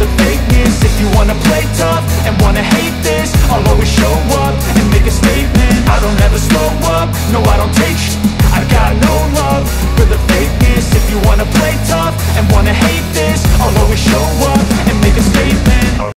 the fakeness If you wanna play tough and wanna hate this I'll always show up and make a statement. I don't ever